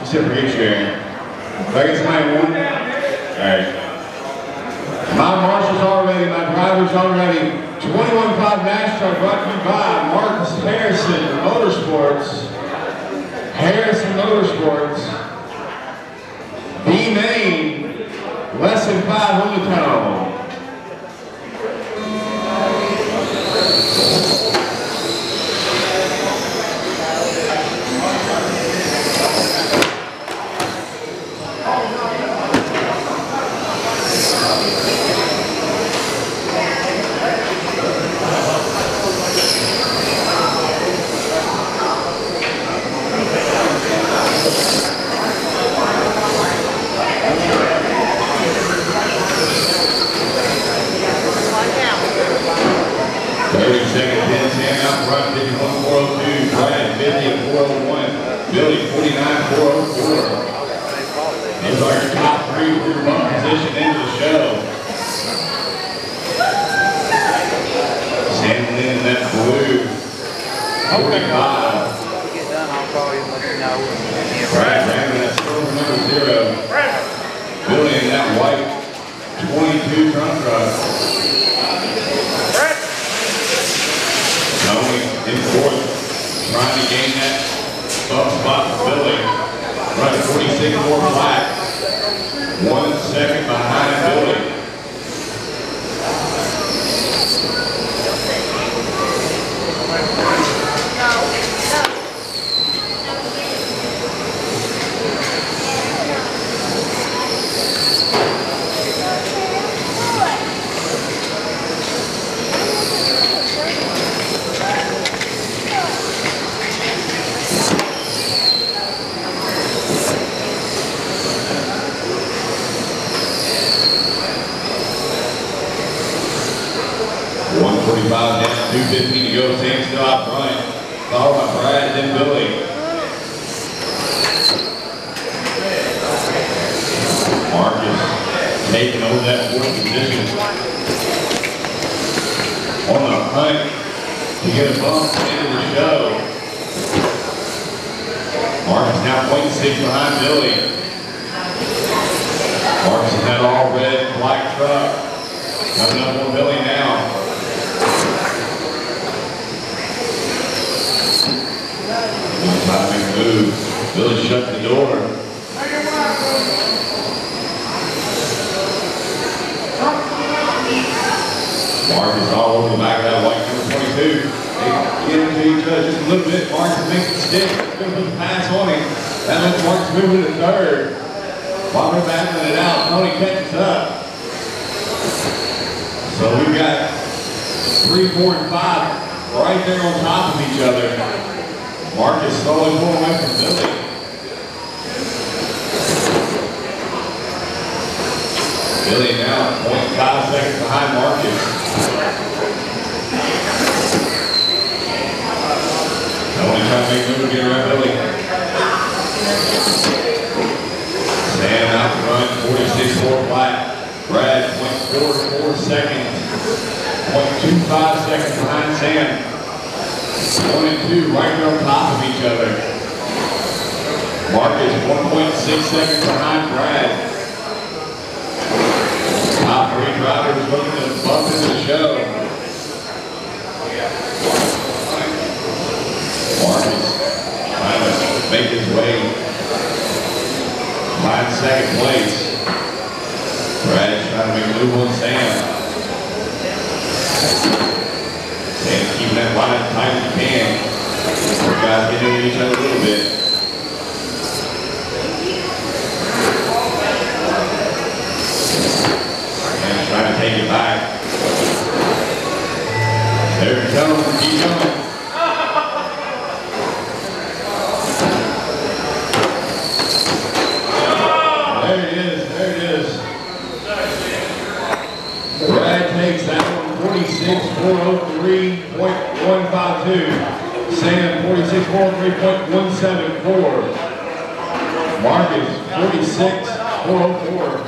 Reciprocate sharing. Do I get one? Alright. My marshals already, my drivers already. ready. 21-5 Nastruck brought to you by Marcus Harrison Motorsports. Harrison Motorsports. B Main, less than five undertone. Second pin, Sam out front, fifty-one, four oh two, Brad, fifty four oh one, Billy, forty-nine, four oh four. Those are your top three for your one position into the show. Sam Lynn, that blue, forty-five. get done, I'll call you and let you know. Brad Raymond, that's silver number zero. Billy in that white twenty-two front truck. Tony in fourth, trying to gain that top spot Billy. Right, forty-six more black. One second behind Billy. One forty-five down, two fifteen to go, Sam still out front. Followed by Brad, then Billy. Marcus taking over that fourth position. On the hunt to get a bump into the show. Marcus now point six behind Billy. Marcus in that all red black truck. Coming up on Billy now. He's trying to make a move. Billy shut the door. Marcus all over the back of that white number 22. They get into each other just a little bit. Marcus makes the stick. The pass on him. That lets Marcus move to third. They're battling it out, Tony catches up. So we've got three, four, and five right there on top of each other. Marcus slowly pulling away from Billy. Billy now 0.5 seconds behind Marcus. Tony trying to make move to get around Billy. Sam out front, 46 4 flat. Brad 0.44 seconds. 0.25 seconds behind Sam. One and two right on top of each other. Marcus 1.6 seconds behind Brad. Top three drivers looking to bump into the show. Marcus trying to make his way. Find second place. Brad's trying to make a move on. Sam guys get into each other a little bit. Sam's trying to take it back. There it comes, keep going. There it is, there it is. Brad takes that one, 46, 403.152. Sam, 46, 403.174. Marcus, 46, 404.